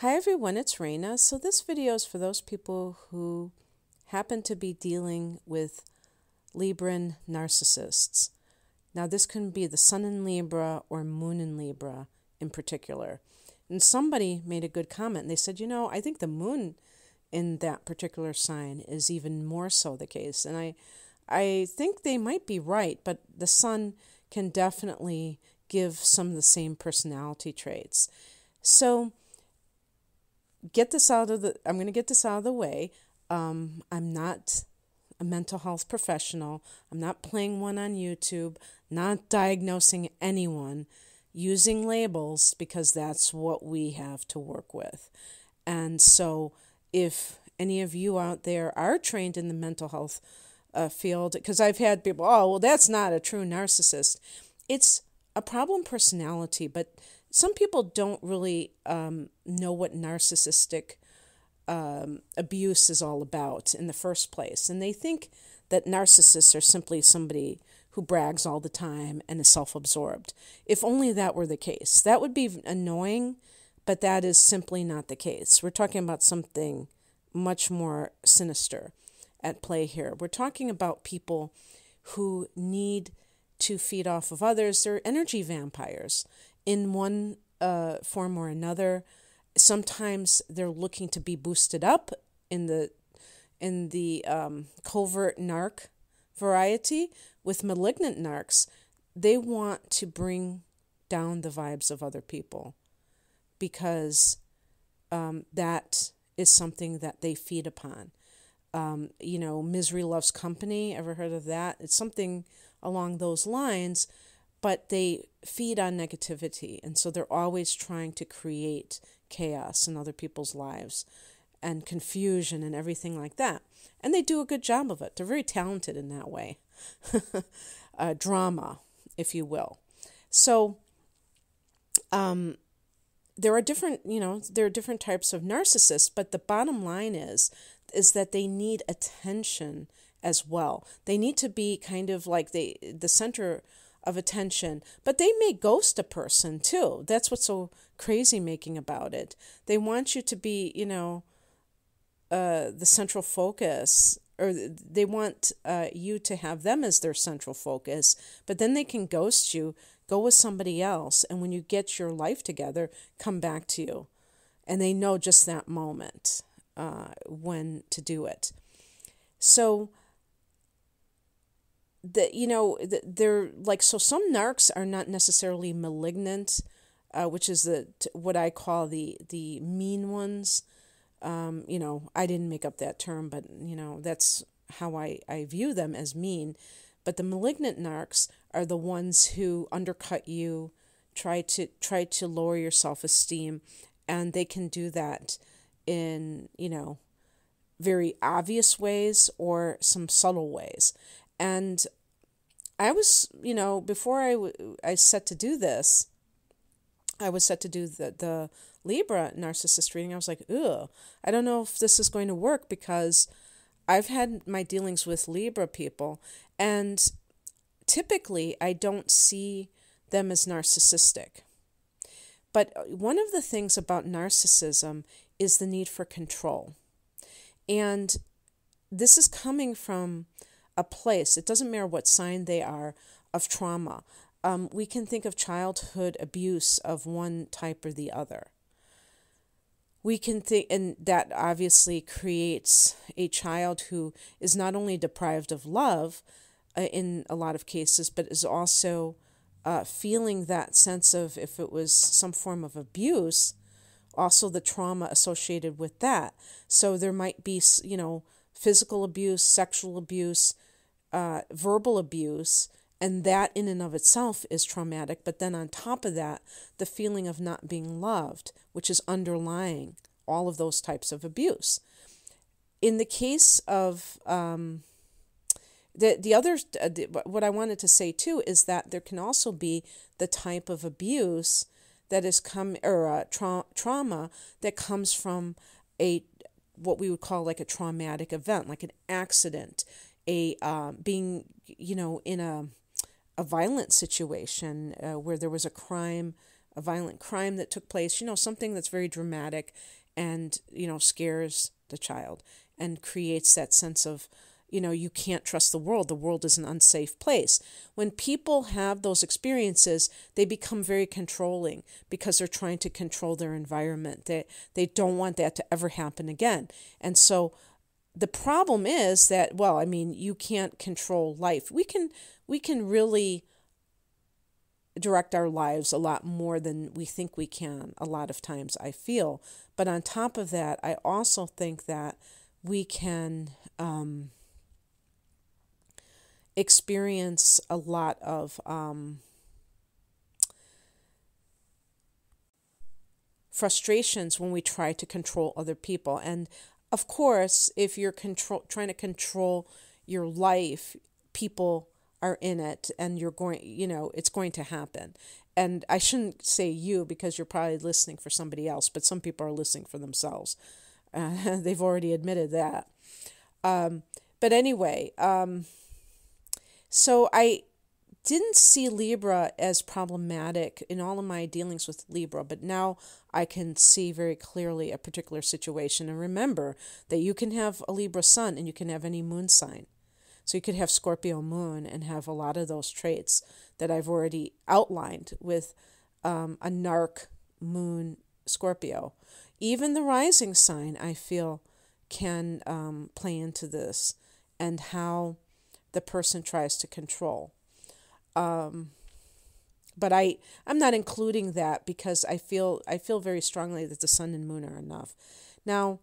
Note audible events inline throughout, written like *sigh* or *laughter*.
Hi everyone, it's Raina. So this video is for those people who happen to be dealing with Libran narcissists. Now this can be the Sun in Libra or Moon in Libra in particular. And somebody made a good comment. They said, you know, I think the moon in that particular sign is even more so the case. And I I think they might be right, but the sun can definitely give some of the same personality traits. So get this out of the I'm going to get this out of the way. Um, I'm not a mental health professional. I'm not playing one on YouTube, not diagnosing anyone using labels because that's what we have to work with. And so if any of you out there are trained in the mental health uh, field, because I've had people, oh, well, that's not a true narcissist. It's a problem personality, but some people don't really um, know what narcissistic um, abuse is all about in the first place. And they think that narcissists are simply somebody who brags all the time and is self absorbed. If only that were the case. That would be annoying, but that is simply not the case. We're talking about something much more sinister at play here. We're talking about people who need to feed off of others. They're energy vampires in one uh, form or another. Sometimes they're looking to be boosted up in the in the um, covert narc variety. With malignant narcs, they want to bring down the vibes of other people because um, that is something that they feed upon. Um, you know, misery loves company. Ever heard of that? It's something along those lines but they feed on negativity. And so they're always trying to create chaos in other people's lives and confusion and everything like that. And they do a good job of it. They're very talented in that way. *laughs* uh, drama, if you will. So, um, there are different, you know, there are different types of narcissists, but the bottom line is, is that they need attention as well. They need to be kind of like they, the center of attention, but they may ghost a person too. That's what's so crazy making about it. They want you to be, you know, uh, the central focus, or they want uh, you to have them as their central focus, but then they can ghost you, go with somebody else, and when you get your life together, come back to you. And they know just that moment uh, when to do it. So, that you know they're like so some narcs are not necessarily malignant uh, which is the what i call the the mean ones. Um, you know i didn't make up that term but you know that's how i i view them as mean. But the malignant narcs are the ones who undercut you try to try to lower your self-esteem and they can do that in you know very obvious ways or some subtle ways and I was, you know, before I, w- I set to do this, I was set to do the, the Libra narcissist reading. I was like, ugh, I don't know if this is going to work because I've had my dealings with Libra people, and typically I don't see them as narcissistic. But uh, one of the things about narcissism is the need for control. And this is coming from a place, it doesn't matter what sign they are, of trauma. Um, we can think of childhood abuse of one type or the other. We can think, and that obviously creates a child who is not only deprived of love uh, in a lot of cases, but is also uh, feeling that sense of if it was some form of abuse, also the trauma associated with that. So there might be, you know, physical abuse, sexual abuse, uh, verbal abuse, and that in and of itself is traumatic. But then on top of that, the feeling of not being loved, which is underlying all of those types of abuse. In the case of um, the the other uh, the, what I wanted to say too is that there can also be the type of abuse that is come or uh, tra- trauma that comes from a what we would call like a traumatic event, like an accident, a uh, being you know in a a violent situation uh, where there was a crime a violent crime that took place, you know, something that's very dramatic and, you know, scares the child and creates that sense of, you know, you can't trust the world. The world is an unsafe place. When people have those experiences, they become very controlling because they're trying to control their environment. They they don't want that to ever happen again. And so the problem is that well, I mean, you can't control life. We can we can really direct our lives a lot more than we think we can a lot of times I feel. But on top of that, I also think that we can um, experience a lot of um, frustrations when we try to control other people. And of course, if you're control trying to control your life, people are in it and you're going, you know, it's going to happen. And I shouldn't say you because you're probably listening for somebody else, but some people are listening for themselves. Uh, *laughs* they've already admitted that. Um, but anyway, um, so I didn't see Libra as problematic in all of my dealings with Libra, but now I can see very clearly a particular situation. And remember that you can have a Libra sun and you can have any moon sign. So you could have Scorpio moon and have a lot of those traits that I've already outlined with um, a narc moon Scorpio. Even the rising sign, I feel, can um, play into this and how the person tries to control. Um, but I I'm not including that because I feel I feel very strongly that the sun and moon are enough. Now,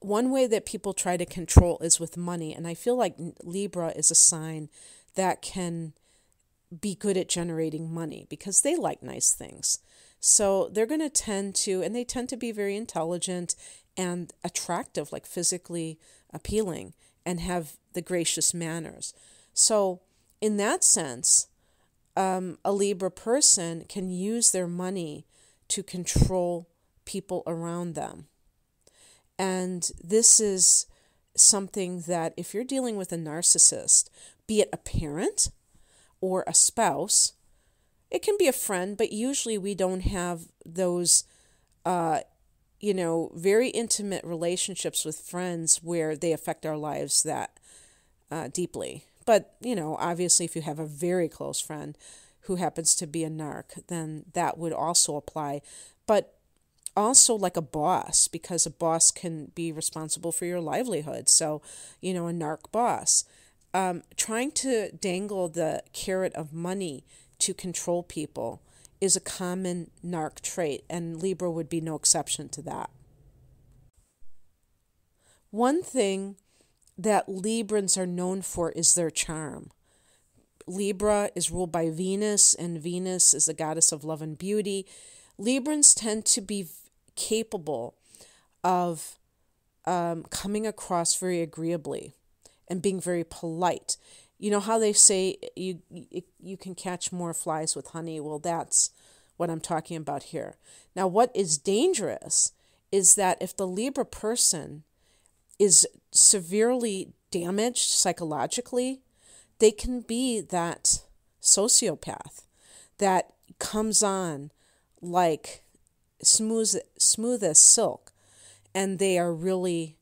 one way that people try to control is with money, and I feel like Libra is a sign that can be good at generating money because they like nice things. So they're going to tend to, and they tend to be very intelligent and attractive, like physically appealing and have the gracious manners. So, in that sense, um, a Libra person can use their money to control people around them. And this is something that, if you're dealing with a narcissist, be it a parent or a spouse, it can be a friend, but usually we don't have those uh, you know, very intimate relationships with friends where they affect our lives that uh, deeply. But, you know, obviously, if you have a very close friend who happens to be a narc, then that would also apply. But also like a boss, because a boss can be responsible for your livelihood. So, you know, a narc boss. Um, trying to dangle the carrot of money to control people is a common narc trait, and Libra would be no exception to that. One thing that Librans are known for is their charm. Libra is ruled by Venus, and Venus is the goddess of love and beauty. Librans tend to be capable of um, coming across very agreeably and being very polite you know how they say you you can catch more flies with honey well that's what i'm talking about here now what is dangerous is that if the libra person is severely damaged psychologically they can be that sociopath that comes on like smooth smooth as silk and they are really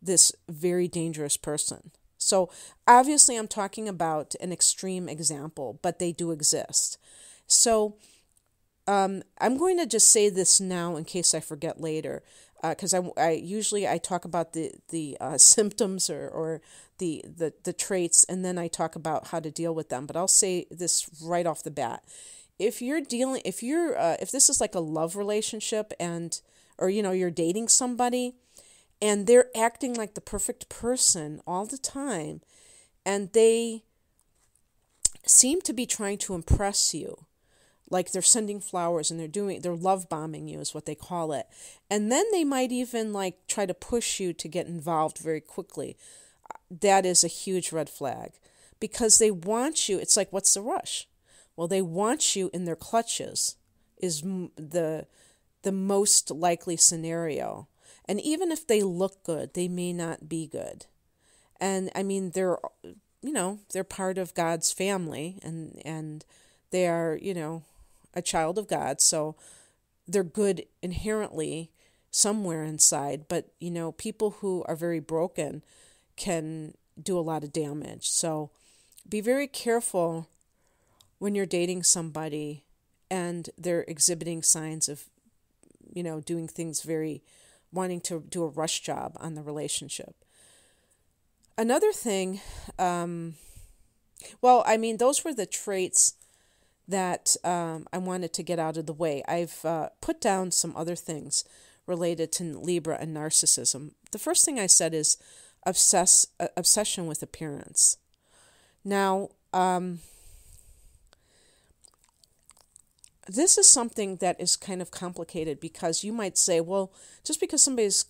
this very dangerous person so, obviously, I'm talking about an extreme example, but they do exist. So, um, I'm going to just say this now in case I forget later, because uh, I, I usually I talk about the the uh, *laughs* symptoms or, or the, the the traits, and then I talk about how to deal with them. But I'll say this right off the bat: if you're dealing, if you're, uh, if this is like a love relationship, and or you know you're dating somebody, and they're acting like the perfect person all the time and they seem to be trying to impress you like they're sending flowers and they're doing they're love bombing you is what they call it. And then they might even like try to push you to get involved very quickly. That is a huge red flag. Because they want you it's like what's the rush? Well they want you in their clutches is the the most likely scenario. And even if they look good, they may not be good. And I mean, they're, you know, they're part of God's family and, and they are, you know, a child of God, so they're good inherently somewhere inside, but you know, people who are very broken can do a lot of damage. So be very careful when you're dating somebody and they're exhibiting signs of you know doing things very wanting to do a rush job on the relationship another thing um, well i mean those were the traits that um, i wanted to get out of the way. I've uh, put down some other things related to libra and narcissism. The first thing i said is obsess uh, obsession with appearance. Now um, this is something that is kind of complicated because you might say, well, just because somebody's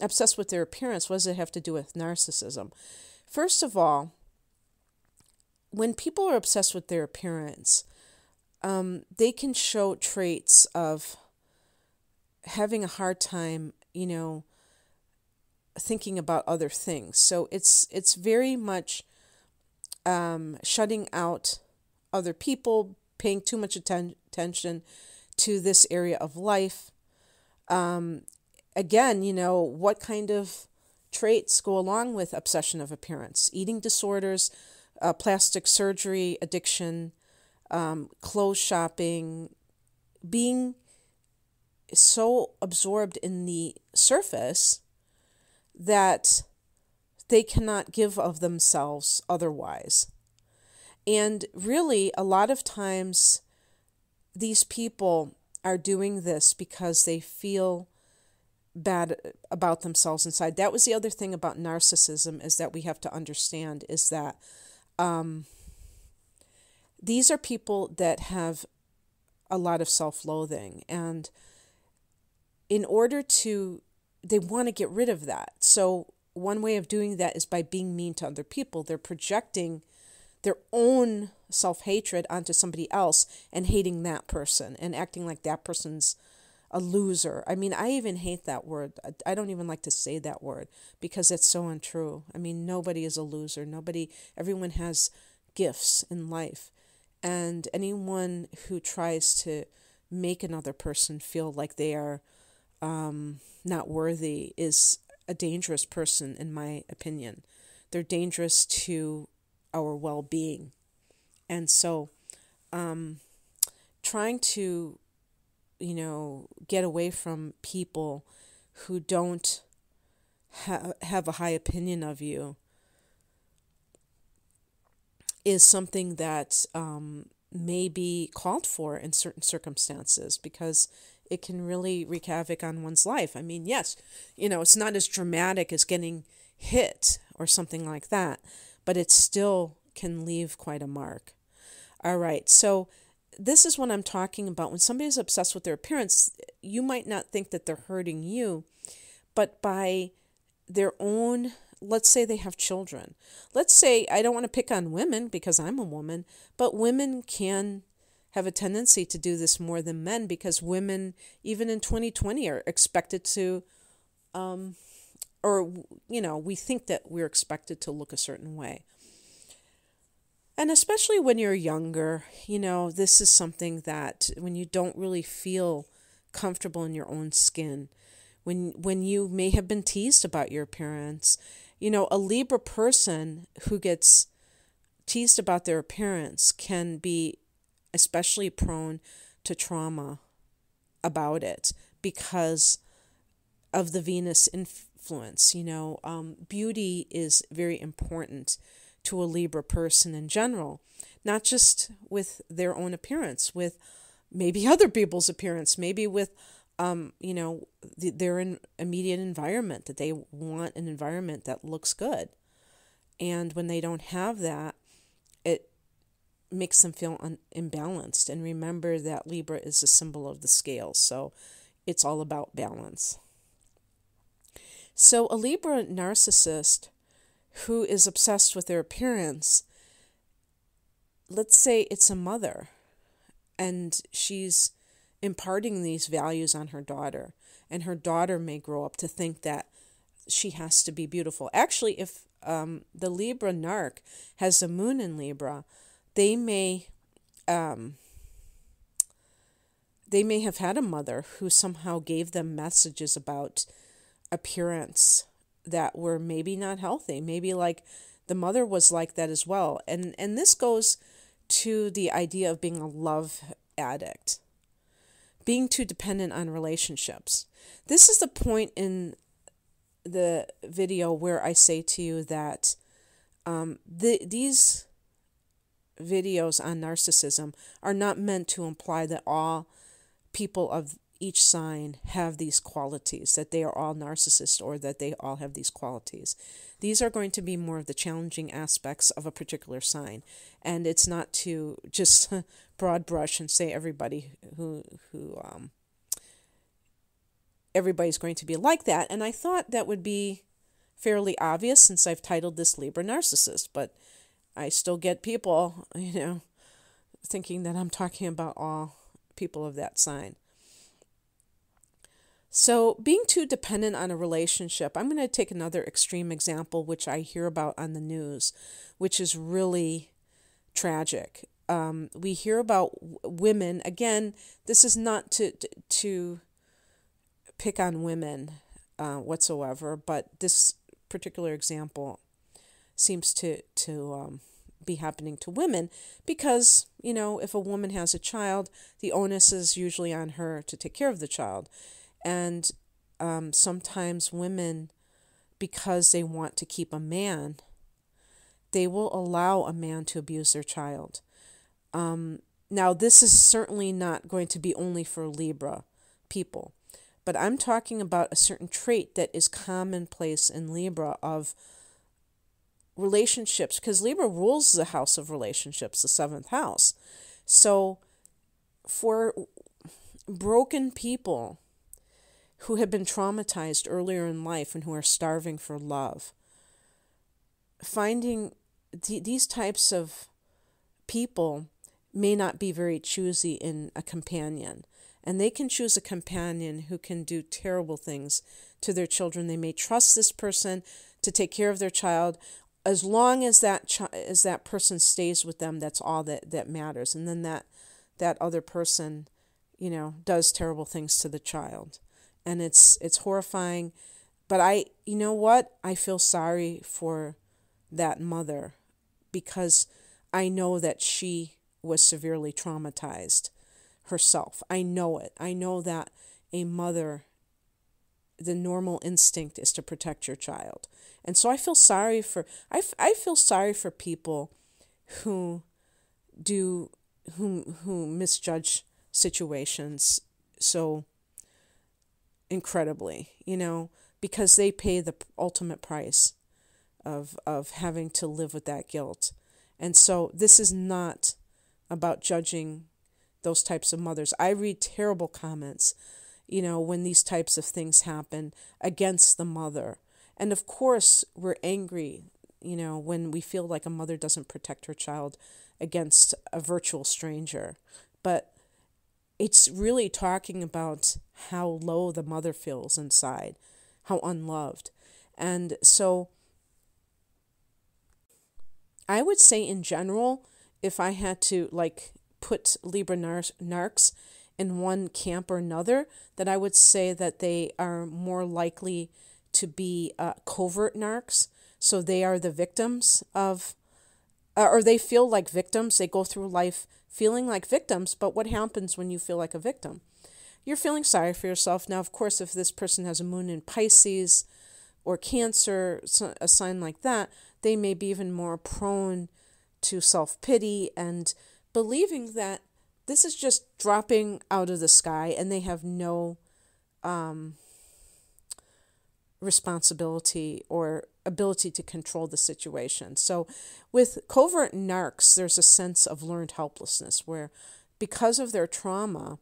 obsessed with their appearance, what does it have to do with narcissism? First of all, when people are obsessed with their appearance, um, they can show traits of having a hard time, you know, thinking about other things. So it's it's very much um, shutting out other people, paying too much atten- attention to this area of life. Um, again, you know, what kind of traits go along with obsession of appearance? Eating disorders, uh, plastic surgery, addiction, um, clothes shopping, being so absorbed in the surface that they cannot give of themselves otherwise. And really, a lot of times, these people are doing this because they feel bad about themselves inside. That was the other thing about narcissism is that we have to understand is that um, these are people that have a lot of self-loathing and in order to they want to get rid of that. So one way of doing that is by being mean to other people. They're projecting their own self hatred onto somebody else and hating that person and acting like that person's a loser. I mean, I even hate that word. I don't even like to say that word because it's so untrue. I mean, nobody is a loser. Nobody, everyone has gifts in life. And anyone who tries to make another person feel like they are um, not worthy is a dangerous person, in my opinion. They're dangerous to our well being. And so, um, trying to, you know, get away from people who don't ha- have a high opinion of you is something that um, may be called for in certain circumstances because it can really wreak havoc on one's life. I mean, yes, you know, it's not as dramatic as getting hit or something like that, but it still can leave quite a mark. All right, so this is what I'm talking about. When somebody is obsessed with their appearance, you might not think that they're hurting you, but by their own, let's say they have children. Let's say, I don't want to pick on women because I'm a woman, but women can have a tendency to do this more than men because women, even in 2020, are expected to um, or you know we think that we're expected to look a certain way and especially when you're younger you know this is something that when you don't really feel comfortable in your own skin when when you may have been teased about your appearance you know a libra person who gets teased about their appearance can be especially prone to trauma about it because of the venus influence. You know, um, beauty is very important to a Libra person in general, not just with their own appearance, with maybe *laughs* other people's appearance, maybe with, um, you know, the, their in, immediate environment, that they want an environment that looks good. And when they don't have that, it makes them feel un- imbalanced. And remember that Libra is a symbol of the scale, so it's all about balance. So, a Libra narcissist who is obsessed with their appearance, let's say it's a mother and she's imparting these values on her daughter, and her daughter may grow up to think that she has to be beautiful. Actually, if um, the Libra narc has a moon in Libra, they may um, they may have had a mother who somehow gave them messages about appearance that were maybe not healthy. Maybe like the mother was like that as well. And and this goes to the idea of being a love addict. Being too dependent on relationships. This is the point in the video where I say to you that um, the, these videos on narcissism are not meant to imply that all people of each sign have these qualities, that they are all narcissists or that they all have these qualities. These are going to be more of the challenging aspects of a particular sign. And it's not to just *laughs* broad brush and say everybody who, who, um, everybody's going to be like that. And I thought that would be fairly obvious since I've titled this Libra Narcissist, but I still get people, *laughs* you know, thinking that I'm talking about all people of that sign. So, being too dependent on a relationship, I'm going to take another extreme example, which I hear about on the news, which is really tragic. Um, we hear about women, again, this is not to, to pick on women uh, whatsoever, but this particular example seems to, to um, be happening to women because, you know, if a woman has a child, the onus is usually on her to take care of the child. And um, sometimes women, because they want to keep a man, they will allow a man to abuse their child. Um, now, this is certainly not going to be only for Libra people, but I'm talking about a certain trait that is commonplace in Libra of relationships, because Libra rules the house of relationships, the seventh house. So, for broken people who have been traumatized earlier in life and who are starving for love. Finding th- these types of people may not be very choosy in a companion, and they can choose a companion who can do terrible things to their children. They may trust this person to take care of their child. As long as that chi- as that person stays with them, that's all that, that matters. And then that that other person, you know, does terrible things to the child and it's it's horrifying. But i you know what? I feel sorry for that mother because i know that she was severely traumatized herself. I know it. I know that a mother the normal instinct is to protect your child. And so i feel sorry for i, I feel sorry for people who do who who misjudge situations. So incredibly, you know, because they pay the ultimate price of of having to live with that guilt. And so this is not about judging those types of mothers. I read terrible comments, you know, when these types of things happen against the mother. And of course, we're angry, you know, when we feel like a mother doesn't protect her child against a virtual stranger. But it's really talking about how low the mother feels inside, how unloved. And so I would say in general, if I had to like put Libra nar- narcs in one camp or another, that I would say that they are more likely to be uh, covert narcs. So they are the victims of, uh, or they feel like victims. They go through life feeling like victims, but what happens when you feel like a victim? You're feeling sorry for yourself. Now, of course, if this person has a moon in Pisces or Cancer, a sign like that, they may be even more prone to self pity and believing that this is just dropping out of the sky and they have no um, responsibility or ability to control the situation. So, with covert narcs, there's a sense of learned helplessness where, because of their trauma,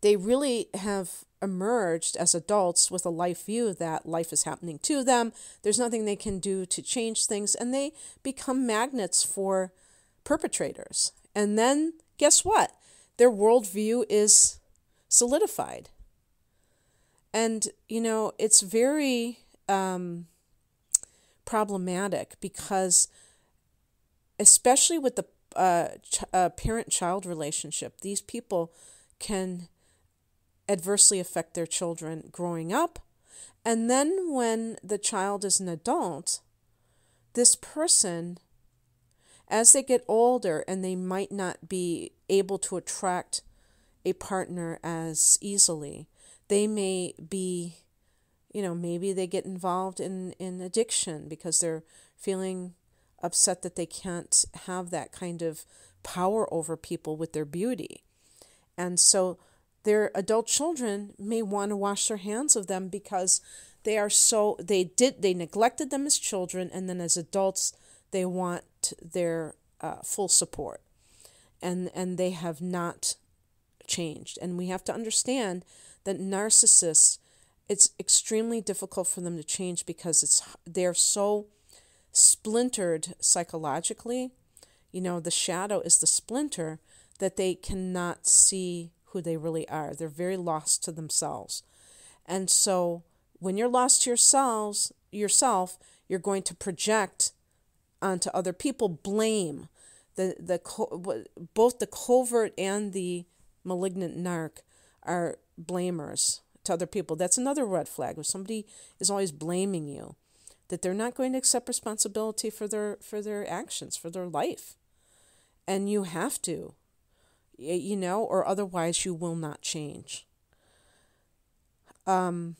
they really have emerged as adults with a life view that life is happening to them. There's nothing they can do to change things, and they become magnets for perpetrators. And then, guess what? Their worldview is solidified. And, you know, it's very um, problematic because, especially with the uh, ch- uh, parent child relationship, these people can adversely affect their children growing up. And then when the child is an adult, this person, as they get older and they might not be able to attract a partner as easily, they may be, you know, maybe they get involved in, in addiction because they're feeling upset that they can't have that kind of power over people with their beauty. And so their adult children may want to wash their hands of them because they are so they did they neglected them as children and then as adults they want their uh, full support and and they have not changed and we have to understand that narcissists it's extremely difficult for them to change because it's they're so splintered psychologically you know the shadow is the splinter that they cannot see who they really are. They're very lost to themselves. And so when you're lost to yourselves, yourself, you're going to project onto other people blame. The the both the covert and the malignant narc are blamers to other people. That's another red flag. If somebody is always blaming you, that they're not going to accept responsibility for their for their actions, for their life. And you have to you know, or otherwise you will not change. Um,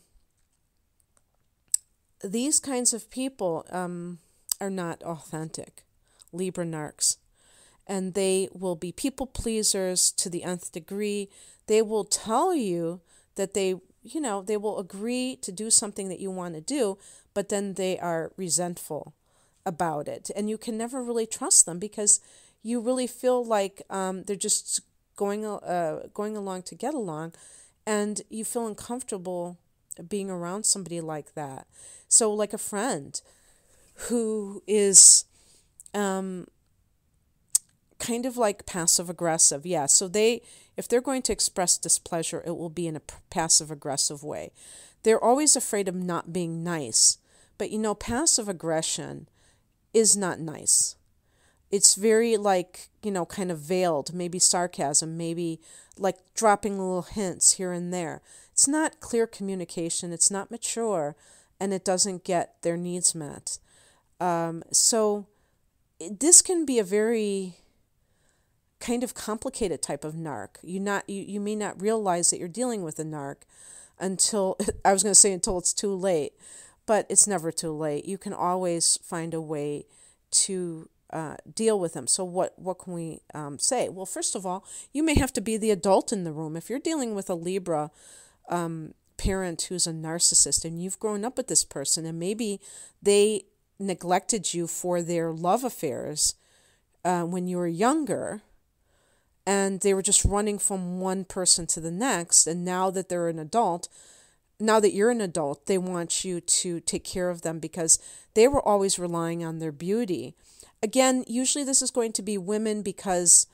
these kinds of people um, are not authentic, Libra narcs, and they will be people pleasers to the nth degree. They will tell you that they, you know, they will agree to do something that you want to do, but then they are resentful about it, and you can never really trust them because you really feel like um, they're just going uh, going along to get along, and you feel uncomfortable being around somebody like that. So, like a friend who is um, kind of like passive aggressive. Yeah, so they if they're going to express displeasure, it will be in a passive aggressive way. They're always afraid of not being nice. But you know, passive aggression is not nice it's very like you know kind of veiled maybe sarcasm maybe like dropping little hints here and there it's not clear communication it's not mature and it doesn't get their needs met um, so this can be a very kind of complicated type of narc you not you, you may not realize that you're dealing with a narc until *laughs* i was going to say until it's too late but it's never too late you can always find a way to uh, deal with them. So what what can we um, say? Well, first of all, you may have to be the adult in the room. If you're dealing with a Libra um, parent who's a narcissist and you've grown up with this person and maybe they neglected you for their love affairs uh, when you were younger and they were just running from one person to the next and now that they're an adult now that you're an adult they want you to take care of them because they were always relying on their beauty. Again, usually this is going to be women because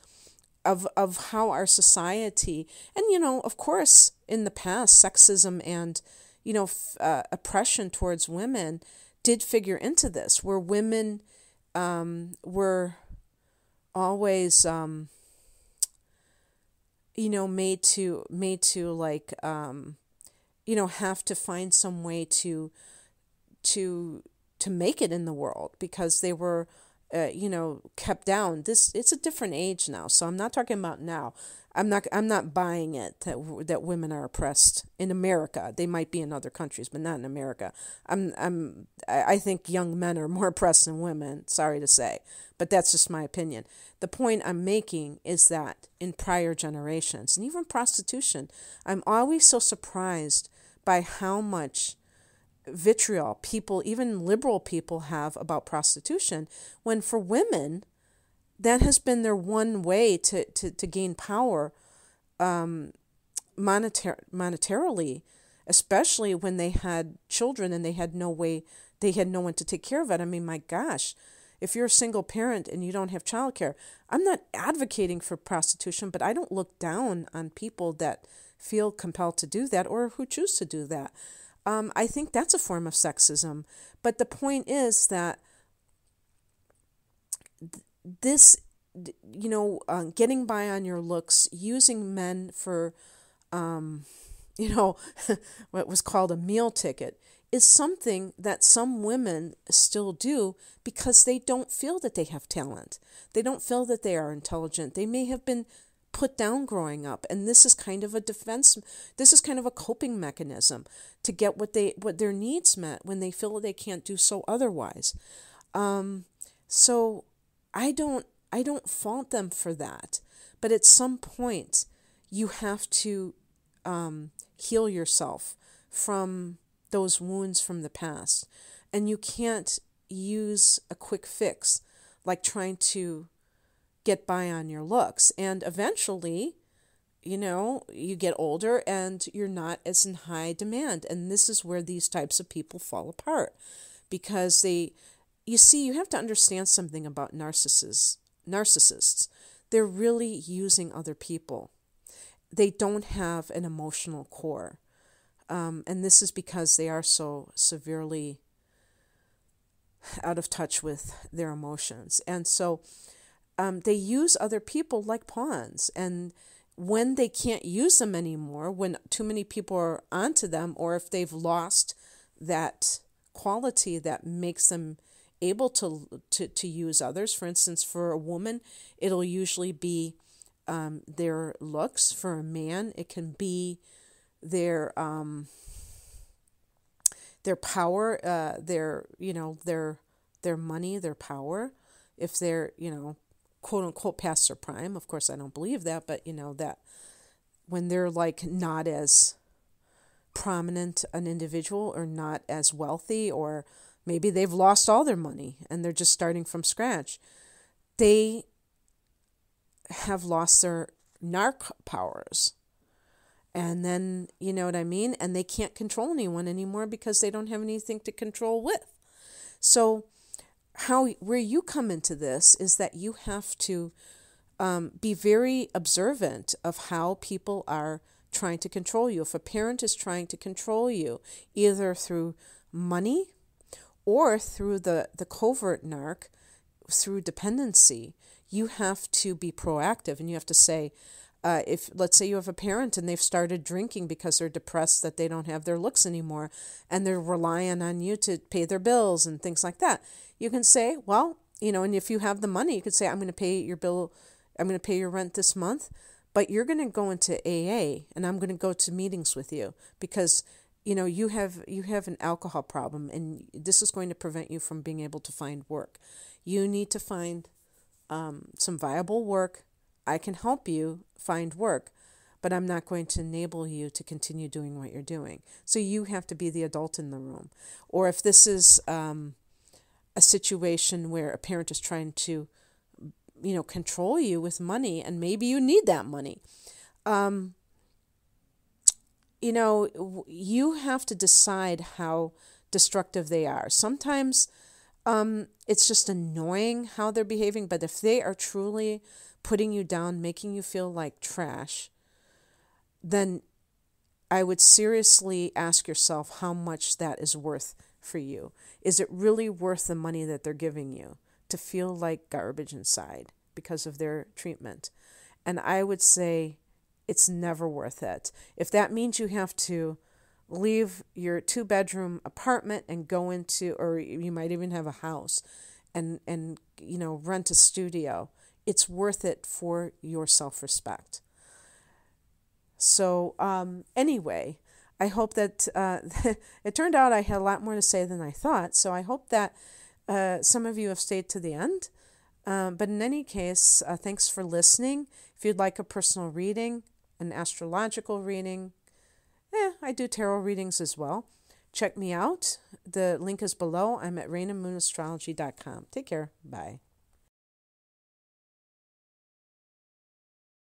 of of how our society and you know, of course, in the past, sexism and you know, uh, oppression towards women did figure into this, where women um, were always um, you know made to made to like um, you know have to find some way to to to make it in the world because they were uh, you know kept down. This it's a different age now so i'm not talking about now. I'm not i'm not buying it that that women are oppressed in america. They might be in other countries but not in america. I'm i'm i think young men are more *laughs* oppressed than women sorry to say but that's just my opinion. The point i'm making is that in prior generations and even prostitution i'm always so surprised by how much vitriol people, even liberal people, have about prostitution, when for women, that has been their one way to, to, to gain power um, monetar- monetarily, especially when they had children and they had no way, they had no one to take care of it. I mean, my gosh, if you're a single parent and you don't have childcare, I'm not advocating for prostitution, but I don't look down on people that feel compelled to do that or who choose to do that. Um, I think that's a form of sexism. But the point is that th- this you know, uh, getting by on your looks, using men for, um, you know, *laughs* what was called a meal ticket, is something that some women still do because they don't feel that they have talent. They don't feel that they are intelligent. They may have been put down growing up. And this is kind of a defense this is kind of a coping mechanism to get what they what their needs met when they feel they can't do so otherwise. Um, so i don't i don't fault them for that. But at some point you have to um, heal yourself from those wounds from the past. And you can't use a quick fix like trying to get by on your looks. And eventually, you know, you get older and you're not as in high demand. And this is where these types of people fall apart because they, you see, you have to understand something about narcissists. Narcissists, they're really using other people. They don't have an emotional core. Um, and this is because they are so severely out of touch with their emotions. And so um, they use other people like pawns. And when they can't use them anymore, when too many people are onto them, or if they've lost that quality that makes them able to, to, to use others, for instance, for a woman, it'll usually be um, their looks. For a man, it can be their um, their power, uh, their you know their their money, their power. If they're you know quote unquote past their prime, of course I don't believe that, but you know that when they're like not as prominent an individual or not as wealthy or maybe they've lost all their money and they're just starting from scratch they have lost their narc powers and then, you know what I mean? And they can't control anyone anymore because they don't have anything to control with. So, how where you come into this is that you have to um, be very observant of how people are trying to control you. If a parent is trying to control you, either through money or through the, the covert narc, through dependency, you have to be proactive and you have to say, uh, if let's say you have a parent and they've started drinking because they're depressed that they don't have their looks anymore and they're relying on you to pay their bills and things like that you can say well you know and if you have the money you could say i'm going to pay your bill i'm going to pay your rent this month but you're going to go into aa and i'm going to go to meetings with you because you know you have you have an alcohol problem and this is going to prevent you from being able to find work. You need to find um, some viable work I can help you find work, but I'm not going to enable you to continue doing what you're doing. So you have to be the adult in the room. Or if this is um, a situation where a parent is trying to, you know, control you with money, and maybe you need that money. Um, you know, you have to decide how destructive they are. Sometimes um, it's just annoying how they're behaving, but if they are truly putting you down, making you feel like trash, then I would seriously ask yourself how much that is worth for you. Is it really worth the money that they're giving you to feel like garbage inside because of their treatment? And I would say it's never worth it. If that means you have to leave your two bedroom apartment and go into or you might even have a house and and you know rent a studio it's worth it for your self respect. So, um, anyway, I hope that uh, *laughs* it turned out I had a lot more to say than I thought. So, I hope that uh, some of you have stayed to the end. Um, but in any case, uh, thanks for listening. If you'd like a personal reading, an astrological reading, yeah, I do tarot readings as well. Check me out. The link is below. I'm at rainamoonastrology.com. Take care. Bye.